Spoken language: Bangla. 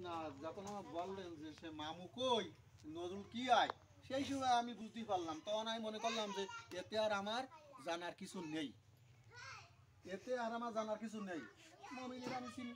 না, যখন আমার বললেন যে সে মামু কই, নজরুল কি আয়? সেই সময় আমি বুঝতেই পারলাম। তখন আমি মনে করলাম যে এতে আর আমার জানার কিছু নেই। এতে আর আমার জানার কিছু নেই। মামিলের আমি চিনি।